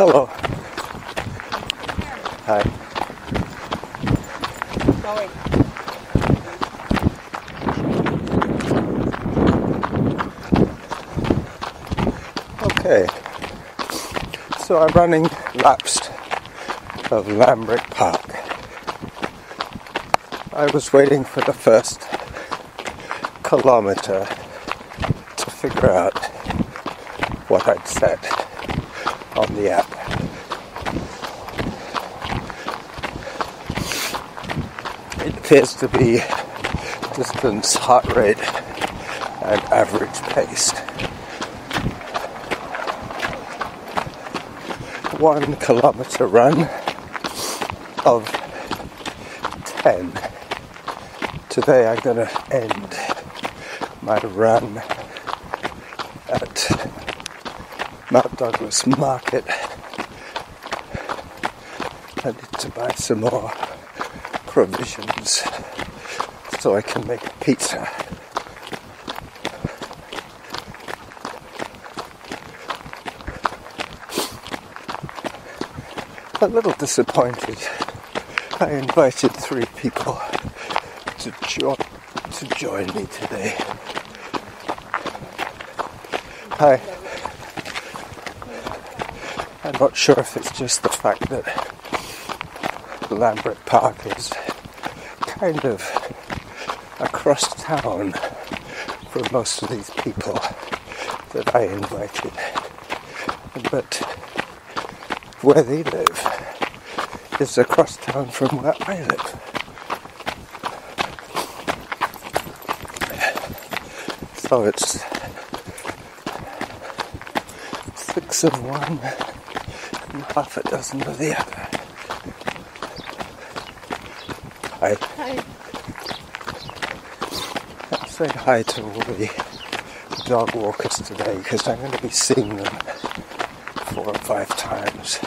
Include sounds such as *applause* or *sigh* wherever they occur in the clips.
Hello. Hi. Okay. So I'm running laps of Lambrick Park. I was waiting for the first kilometer to figure out what I'd said the app. It appears to be distance, heart rate, and average pace. one kilometer run of 10. Today I'm going to end my run at Mount Douglas Market. I need to buy some more provisions so I can make a pizza. a little disappointed. I invited three people to join to join me today. Hi. I'm not sure if it's just the fact that Lambrick Park is kind of across town for most of these people that I invited. But where they live is across town from where I live. So it's six of one half a dozen of the other. I Hi. say hi to all the dog walkers today because I'm going to be seeing them four or five times.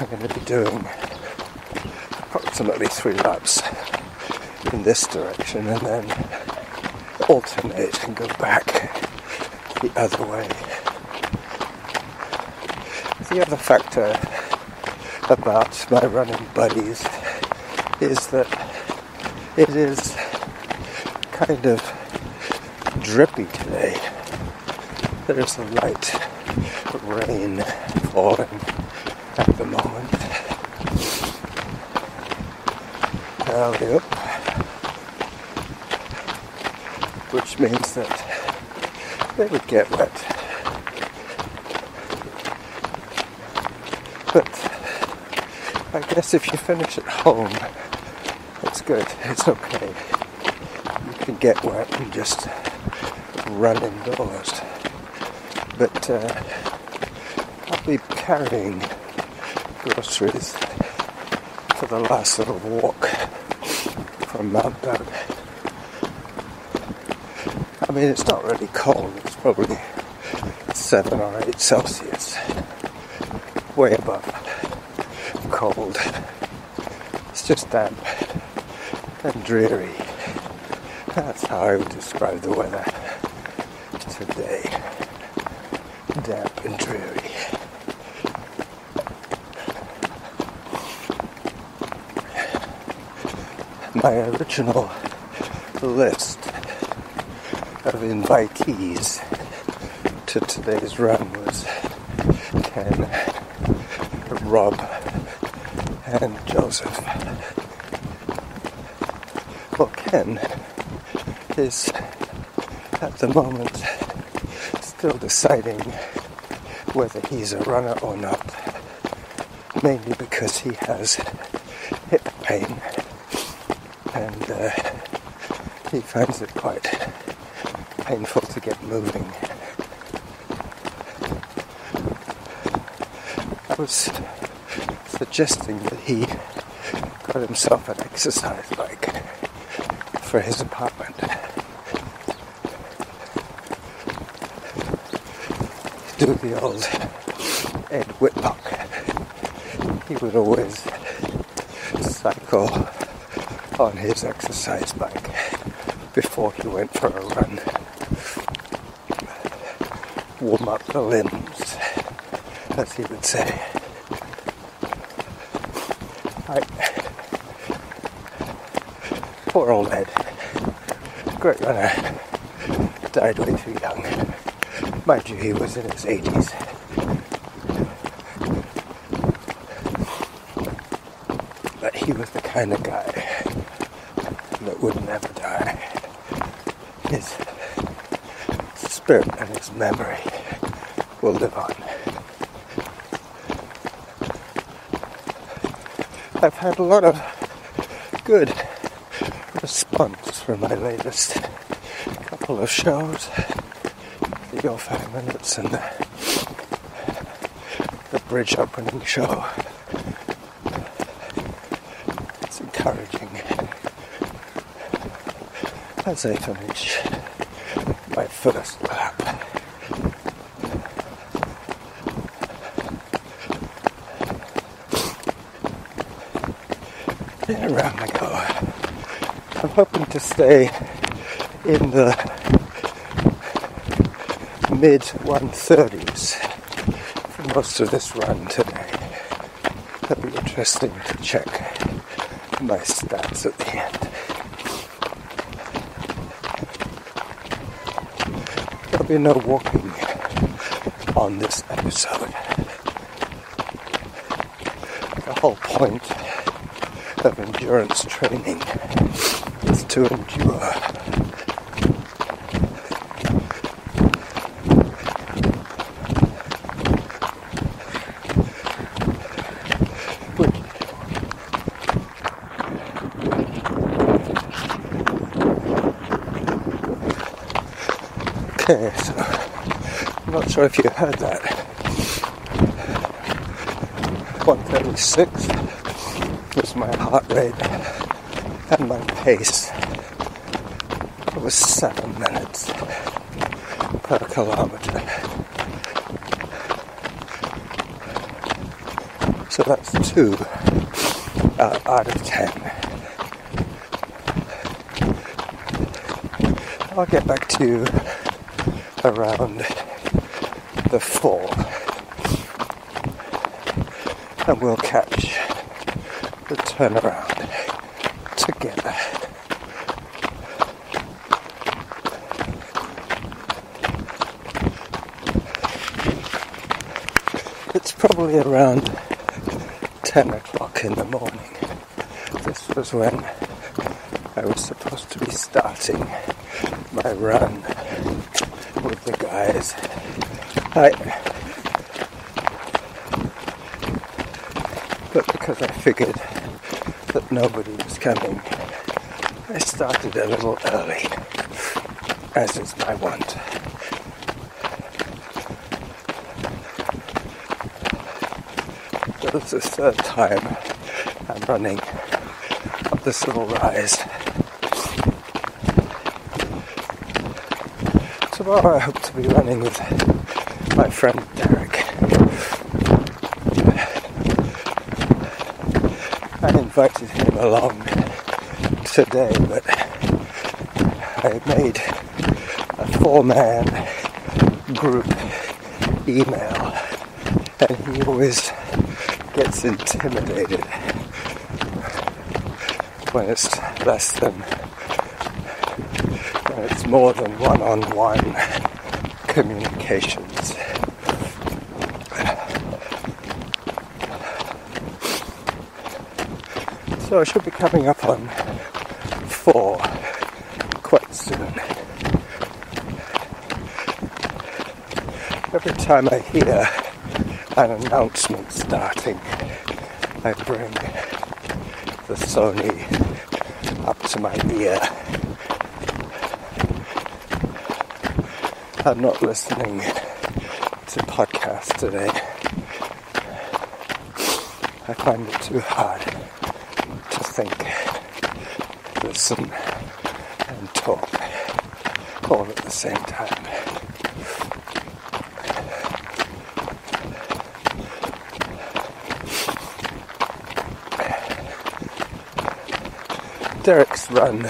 I'm going to be doing approximately three laps in this direction and then alternate and go back the other way. The other factor about my running buddies is that it is kind of drippy today. There's a light rain falling at the moment. Which means that they would get wet. But Guess if you finish at home, it's good. It's okay. You can get wet and just run indoors. But uh, I'll be carrying groceries for the last little walk from Mount Doug. I mean, it's not really cold, it's probably 7 or 8 Celsius, way above cold. It's just damp and dreary. That's how I would describe the weather today. Damp and dreary. My original list of invitees to today's run was Ken, Rob, Joseph. Well, Ken is at the moment still deciding whether he's a runner or not, mainly because he has hip pain and uh, he finds it quite painful to get moving. I was suggesting that he himself an exercise bike for his apartment. Do the old Ed Whitlock. He would always cycle on his exercise bike before he went for a run. Warm up the limbs as he would say. I, poor old Ed, great runner, died way too young. Mind you, he was in his 80s. But he was the kind of guy that would never die. His spirit and his memory will live on. I've had a lot of good response from my latest couple of shows. The Go Five Minutes and the, the Bridge opening show. It's encouraging as I finish my first lap. Around I go. Hoping to stay in the mid 130s for most of this run today. It'll be interesting to check my stats at the end. There'll be no walking on this episode. The whole point of endurance training to endure. Okay, so I'm not sure if you heard that. 136 was my heart rate and my pace. Was seven minutes per kilometer. So that's two uh, out of ten. I'll get back to you around the four and we'll catch the turnaround together. It's probably around 10 o'clock in the morning. This was when I was supposed to be starting my run with the guys. I, but because I figured that nobody was coming, I started a little early, as is my wont. This is the third time I'm running up this little rise. Tomorrow I hope to be running with my friend Derek. I invited him along today, but I made a four-man group email, and he always gets intimidated when it's less than when it's more than one-on-one communications. So I should be coming up on four quite soon. Every time I hear an announcement starting, I bring the Sony up to my ear. I'm not listening to podcasts today. I find it too hard to think, listen, and talk all at the same time. Derek's run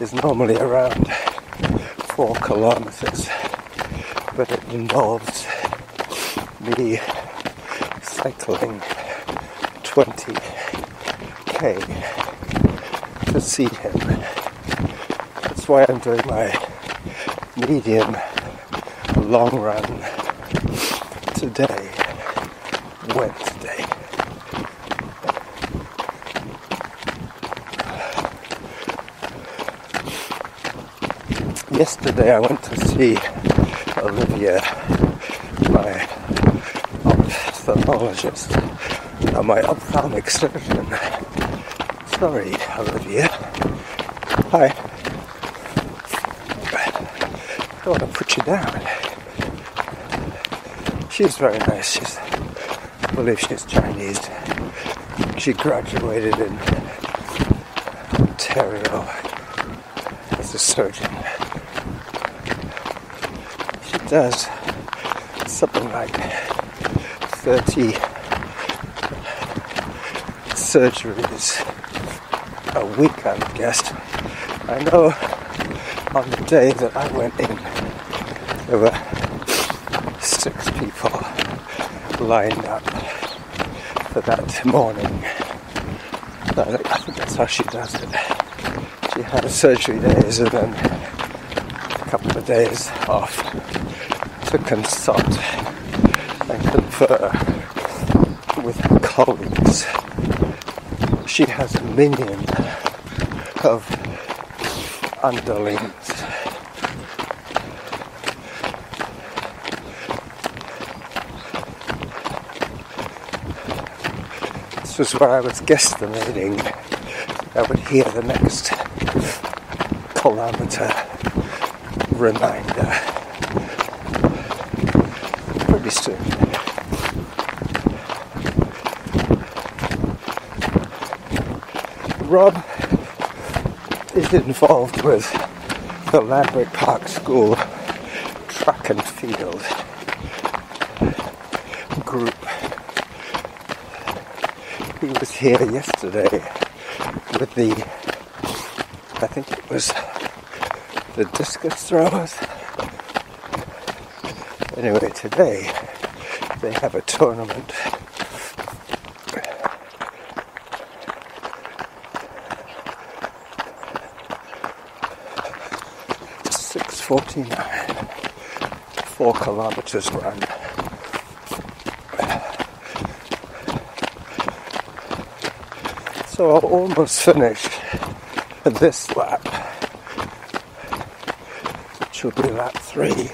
is normally around four kilometers, but it involves me cycling 20k to see him. That's why I'm doing my medium long run today, Wednesday. Yesterday I went to see Olivia, my ophthalmologist, uh, my ophthalmic surgeon. Sorry, Olivia. Hi. I don't want to put you down. She's very nice. She's, I believe she's Chinese. She graduated in Ontario as a surgeon. She does something like 30 surgeries a week, I would guess. I know on the day that I went in, there were six people lined up for that morning. I think that's how she does it. She has surgery days and then a couple of days off to consult and confer with her colleagues. She has a minion of underlings. This was where I was guesstimating I would hear the next kilometer reminder pretty soon. Rob is involved with the Lambrick Park School track and field group. He was here yesterday with the, I think it was the discus throwers. Anyway, today they have a tournament. Six forty nine, four kilometers run. So I'll almost finish this lap, which will be lap three,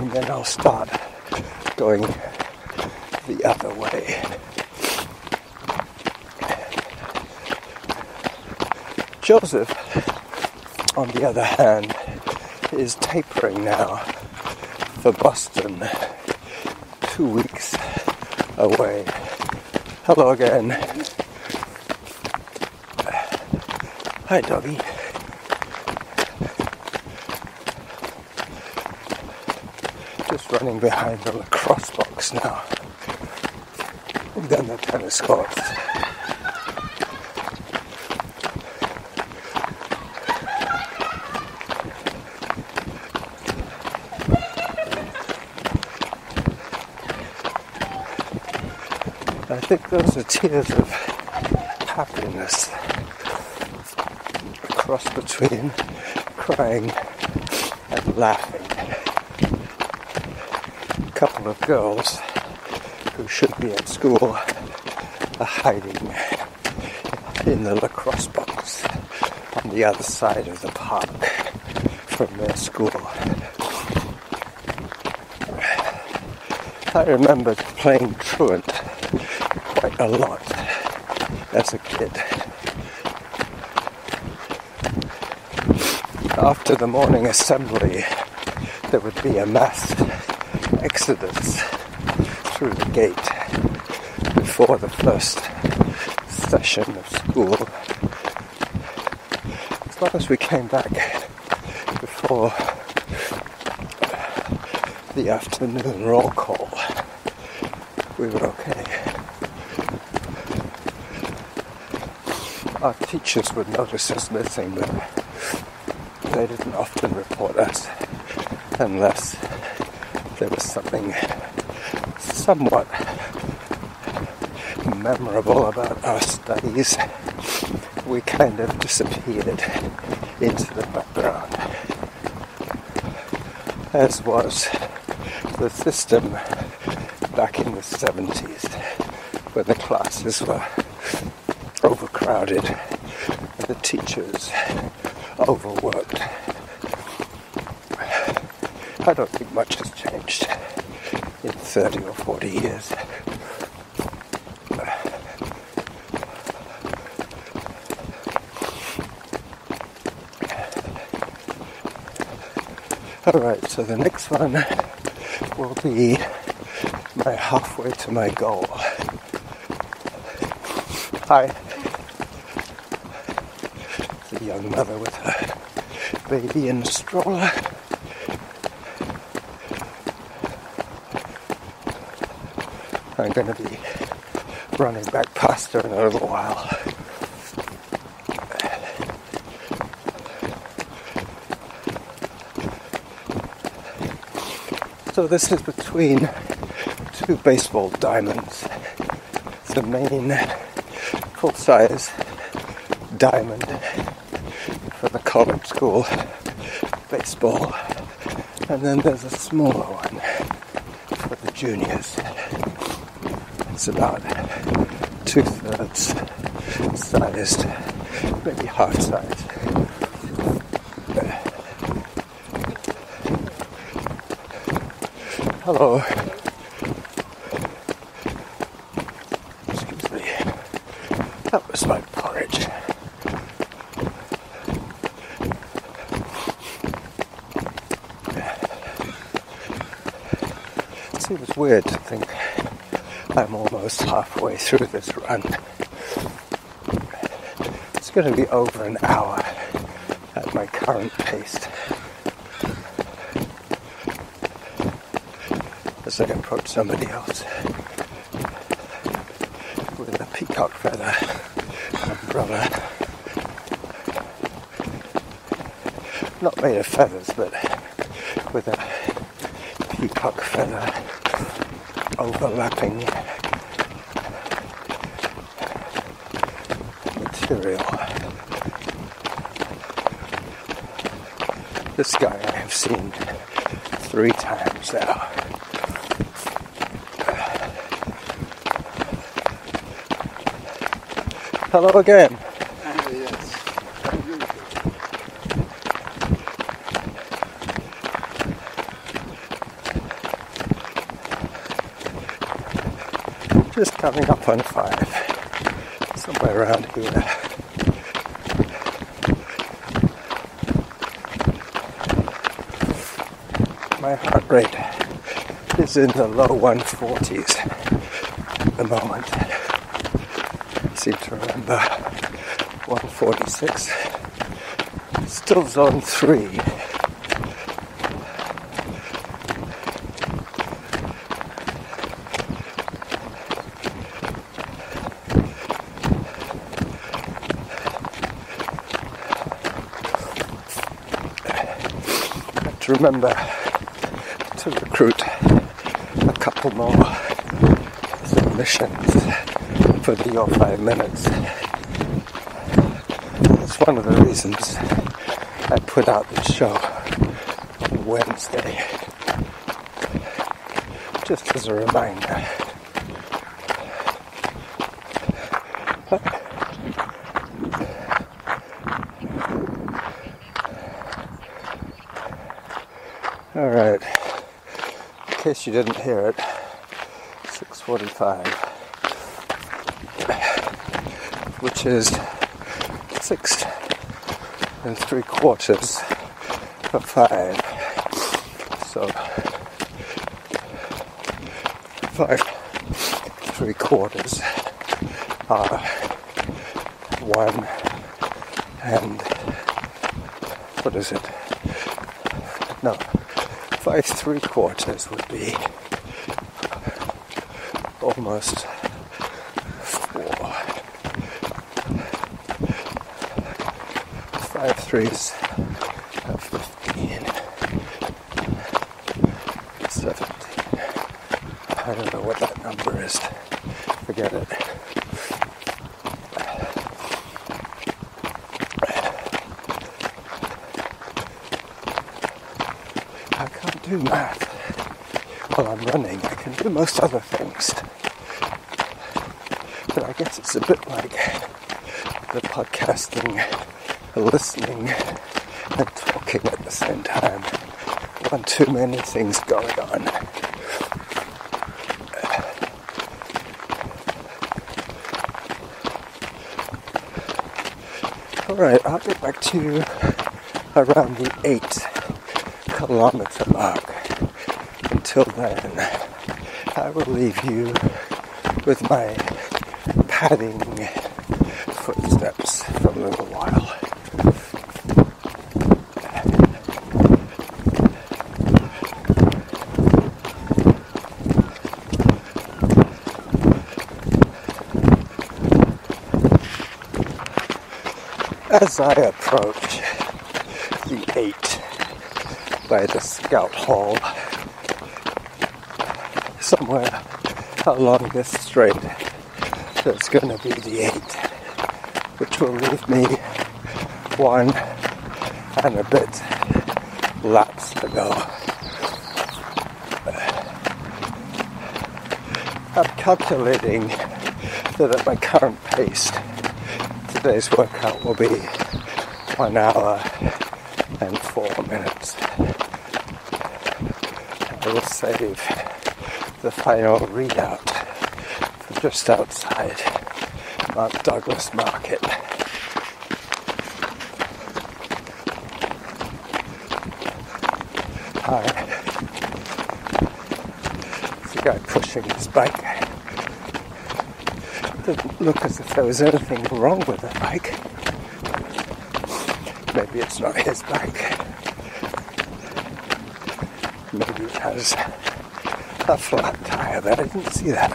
and then I'll start going the other way. Joseph, on the other hand, is tapering now for Boston, two weeks away. Hello again. Hi, doggy. Just running behind the lacrosse box now. And then the tennis courts. Think those are tears of happiness A cross between crying and laughing. A couple of girls who should be at school are hiding in the lacrosse box on the other side of the park from their school. I remember playing truant a lot as a kid. after the morning assembly, there would be a mass exodus through the gate before the first session of school. As long as we came back before the afternoon roll call, we were okay. Our teachers would notice us missing, but they didn't often report us unless there was something somewhat memorable about our studies, we kind of disappeared into the background, as was the system back in the 70s when the classes were overcrowded and the teachers overworked. I don't think much has changed in 30 or 40 years. Alright, so the next one will be my halfway to my goal. Hi. It's a young mother with her baby in the stroller. I'm going to be running back past her in a little while. So this is between two baseball diamonds. The main full-size diamond college school baseball. And then there's a smaller one for the juniors. It's about two-thirds sized, maybe half size. Hello. Excuse me. That was my porridge. It seems weird to think I'm almost halfway through this run. It's going to be over an hour at my current pace. As I approach somebody else with a peacock feather umbrella. Not made of feathers, but with a peacock feather overlapping material. This guy I have seen three times now. Hello again. Just coming up on five. Somewhere around here. My heart rate is in the low 140s at the moment. I seem to remember 146. Still zone 3. Remember to recruit a couple more submissions for the Your Five Minutes. It's one of the reasons I put out this show on Wednesday, just as a reminder. Case you didn't hear it, 6:45, which is six and three quarters of five. So five three quarters are one and what is it? No five three quarters would be almost four. Five threes are fifteen. Seventeen. I don't know what that number is. Forget it. do math while I'm do most other things. But I guess it's a bit like the podcasting, listening, and talking at the same time. One too many things going on. Alright, I'll get back to you around the 8 kilometer mark. Until then, I will leave you with my padding footsteps for a little while. As I approach the 8 by the Scout Hall, *laughs* somewhere along this straight, there's going to be the 8, which will leave me one and a bit laps to go. Uh, I'm calculating that at my current pace, today's workout will be one hour and four minutes. I will save the final readout for just outside Mount Douglas Market. Hi. There's a guy pushing his bike didn't look as if there was anything wrong with the bike. Maybe it's not his bike. Maybe it has a flat tire, but I didn't see that.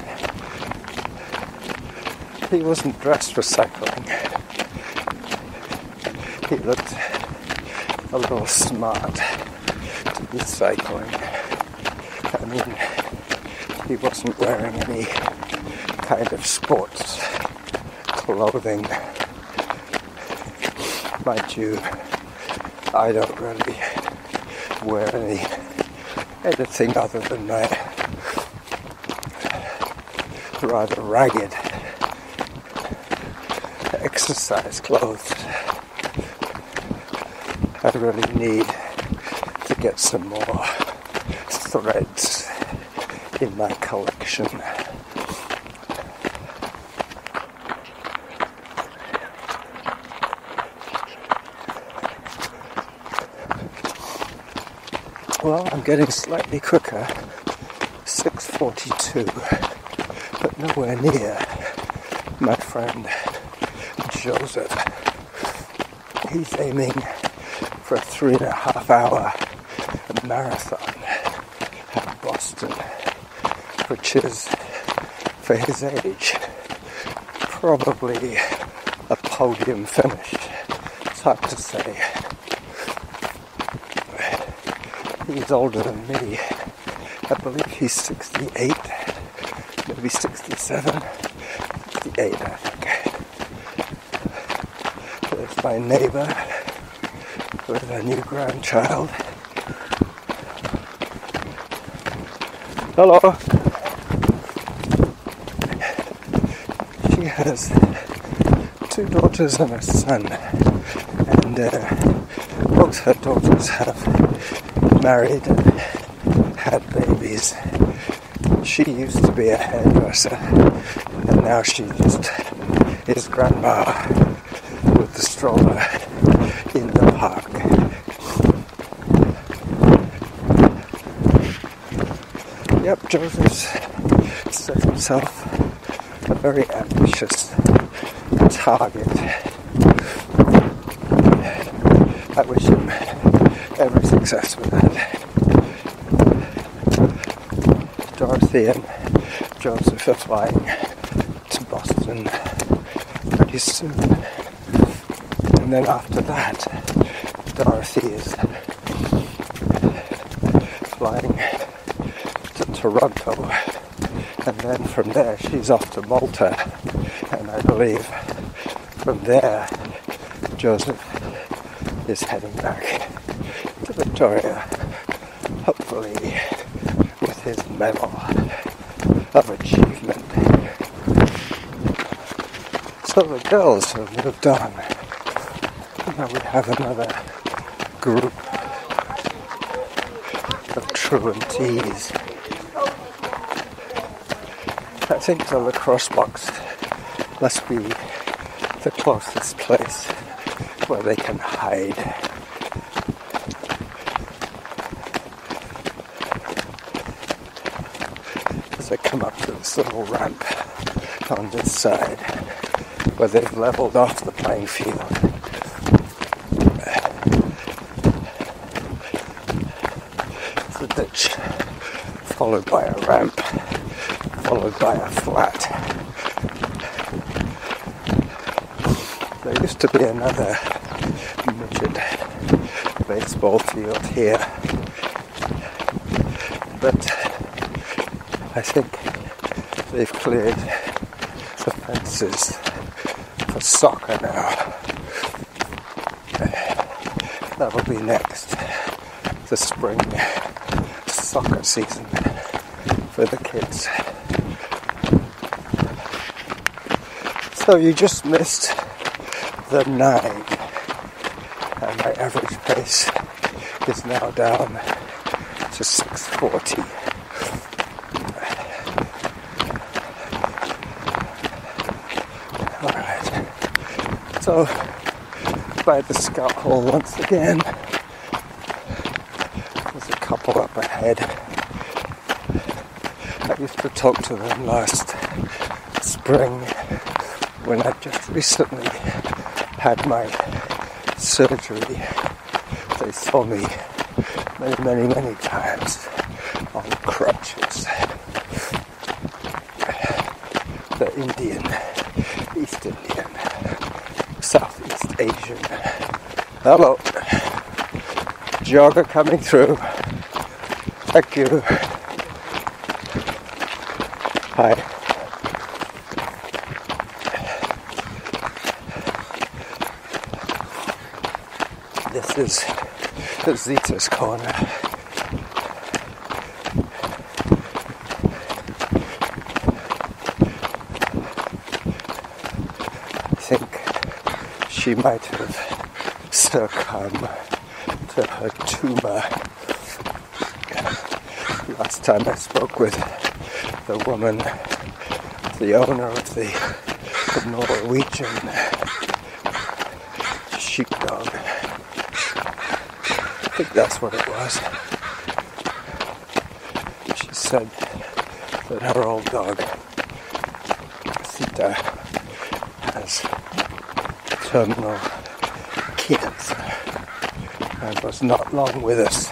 He wasn't dressed for cycling. He looked a little smart to be cycling. I mean, he wasn't wearing any kind of sports clothing. Mind you, I don't really wear any anything other than my rather ragged exercise clothes. I really need to get some more threads in my collection. Well, I'm getting slightly quicker. 642, but nowhere near my friend Joseph. He's aiming for a three and a half hour marathon at Boston, which is, for his age, probably a podium finish. It's hard to say he's older than me. I believe he's 68, maybe 67, 68, I think. There's my neighbor with a new grandchild. Hello. She has two daughters and a son, and uh, both her daughters have married and had babies. She used to be a hairdresser, and now she just is grandma with the stroller in the park. Yep, Joseph's set himself a very ambitious target. I wish him every success with that. Dorothy and Joseph are flying to Boston pretty soon. And then after that, Dorothy is flying to Toronto. And then from there, she's off to Malta. And I believe from there, Joseph is heading back to Victoria. hopefully his medal of achievement. So the girls have moved on. Now we have another group of truantees. I think the lacrosse box must be the closest place where they can hide. As I come up to this little ramp on this side where they've leveled off the playing field. It's a ditch followed by a ramp, followed by a flat. There used to be another midget baseball field here, but think they've cleared the fences for soccer now. That'll be next, the spring soccer season for the kids. So you just missed the nine, and my average pace is now down to 640. So by the scout hole once again. There's a couple up ahead. I used to talk to them last spring when I just recently had my surgery. They saw me many, many, many times Hello. Jogger coming through. Thank you. Hi. This is Zita's corner. I think she might have succumbed to her tumor. Last time I spoke with the woman, the owner of the, Norwegian sheepdog. I think that's what it was. She said that her old dog, Sita, has terminal and was not long with us.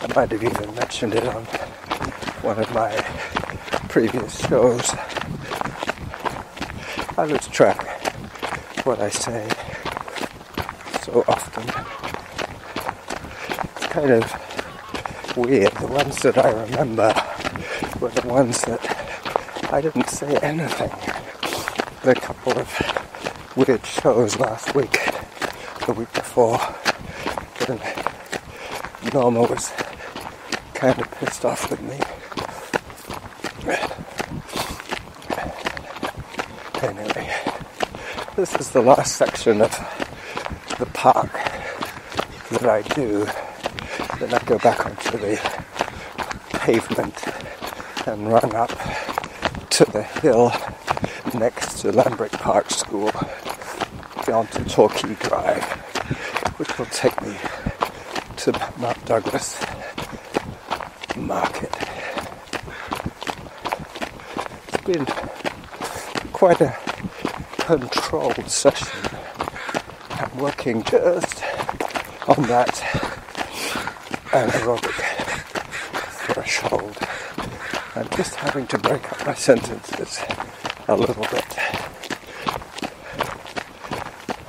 I might have even mentioned it on one of my previous shows. I lose track of what I say so often. It's kind of weird. The ones that I remember were the ones that I didn't say anything. The couple of weird shows last week, the week before, when Norma was kind of pissed off with me. Anyway, this is the last section of the park that I do. Then I go back onto the pavement and run up to the hill next to Lambrick Park School onto Torquay Drive, which will take me to Mount Douglas Market. It's been quite a controlled session. I'm working just on that anaerobic threshold. I'm just having to break up my sentences a little bit.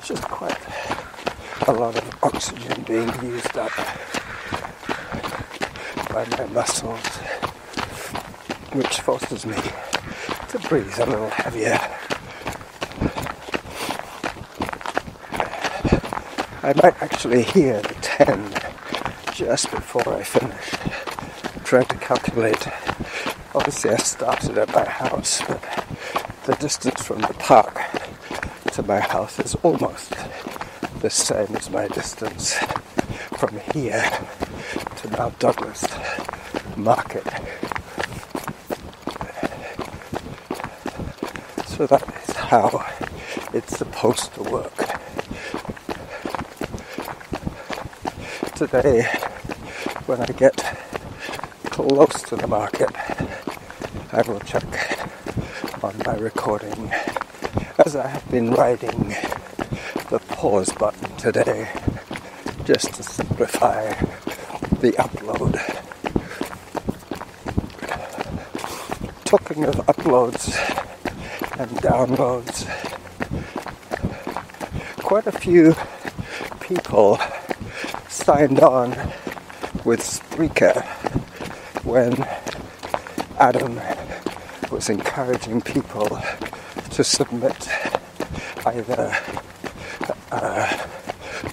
Just quite a lot of oxygen being used up by my muscles, which forces me to breathe a little heavier. I might actually hear the 10 just before I finished trying to calculate. Obviously, I started at my house, but the distance from the park to my house is almost the same as my distance from here to Mount Douglas Market. So that is how it's supposed to work. Today, when I get close to the market, I will check on my recording as I have been writing the pause button today just to simplify the upload. Talking of uploads and downloads, quite a few people signed on with Spreaker when Adam was encouraging people to submit either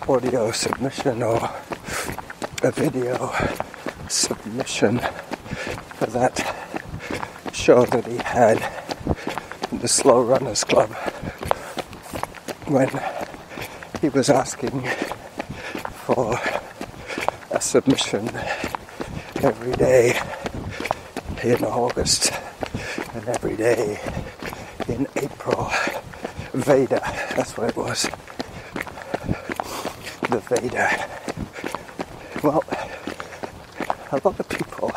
audio submission or a video submission for that show that he had in the Slow Runners Club when he was asking for a submission every day in August and every day in April. Veda, that's what it was. The Veda. Well, a lot of people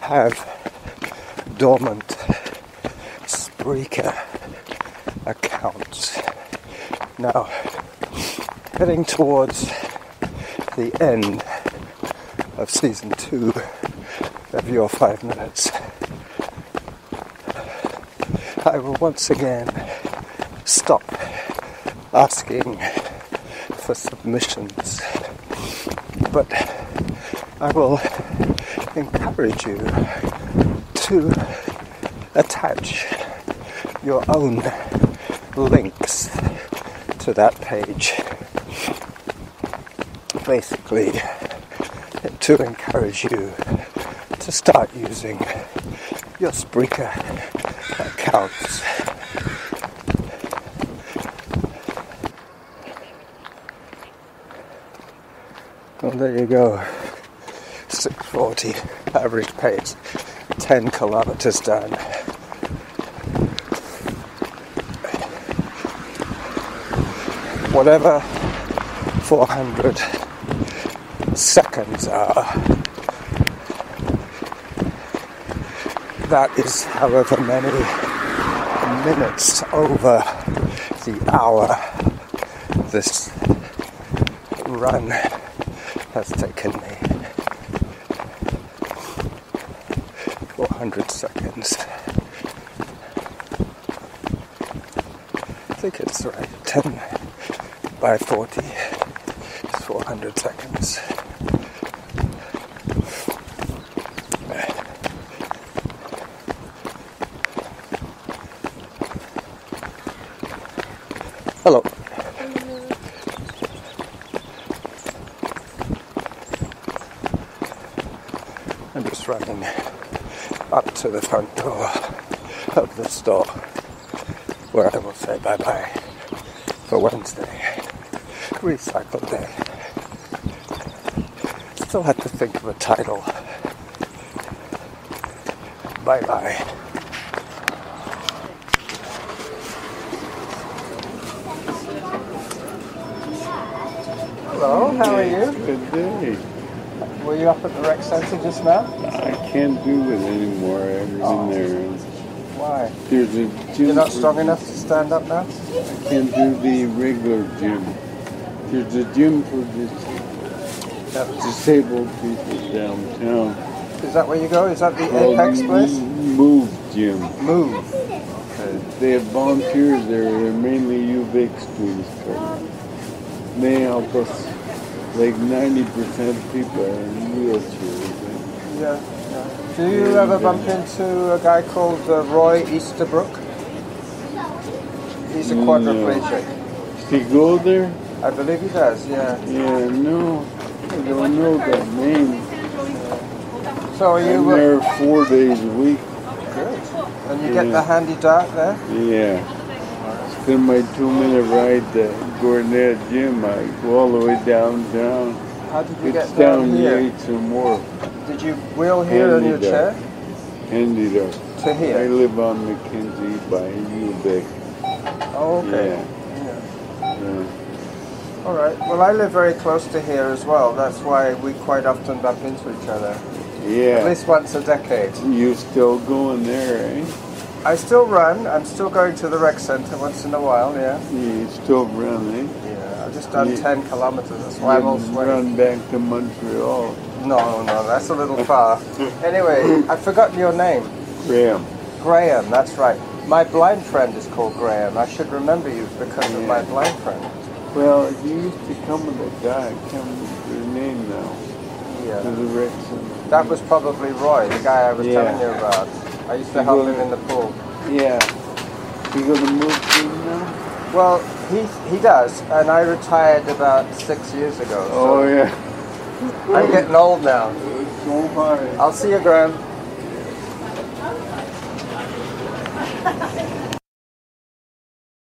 have dormant Spreaker accounts. Now, heading towards the end of season two of Your Five Minutes, I will once again stop asking submissions, but I will encourage you to attach your own links to that page. Basically, to encourage you to start using your Spreaker accounts. Well, there you go. 640 average pace, 10 kilometers done. Whatever 400 seconds are, that is however many minutes over the hour this run has taken me. 400 seconds. I think it's right. 10 by 40 is 400 seconds. Hello. I'm just running up to the front door of the store where I will say bye bye for Wednesday. Recycle day. Still have to think of a title. Bye bye. Hello, how are you? Good day. Were you up at the rec center just now? I can't do it anymore. I've Oh. been there. Why? There's a gym. You're not strong enough to stand up now? I can't do the regular gym. There's a gym for dis- disabled people downtown. Is that where you go? Is that the called Apex place? Move Gym. Move. Uh, they have volunteers there. They're mainly U of X students. They help us. Like 90% of people are in wheelchairs. Yeah. Do you ever bump into a guy called uh, Roy Easterbrook? He's a quadriplegic. Does he go there? I believe he does, yeah. Yeah, no. I don't know that name. So are I'm you uh, there four days a week. good? And you get the handyDART there? Yeah. Spend my two minute ride to Gordon Gym. I go all the way downtown. How did you It's get down down here? Yates and more. Did you wheel here on your chair. Ended up. to I live on McKenzie by UVic. Oh, okay. Yeah. Yeah. yeah. All right. Well, I live very close to here as well. That's why we quite often bump into each other. Yeah. At least once a decade. You still going there, eh? I still run. I'm still going to the rec center once in a while. Yeah. You still run, eh? Yeah. I've just done You- 10 kilometers. That's why I'm all sweaty. run back to Montreal. No, no, that's a little far. Anyway, I've forgotten your name. Graham. Graham. That's right. My blind friend is called Graham. I should remember you because of my blind friend. Well, you used to come with a guy. I can't remember his name now. To Yeah. the rec center. That was probably Roy, the guy I was Yeah. telling you about. I used to help him in the pool. Yeah. You gonna move soon now? Well, he he does, and I retired about six years ago. So Oh yeah. I'm getting old now. I'll see you, Graham.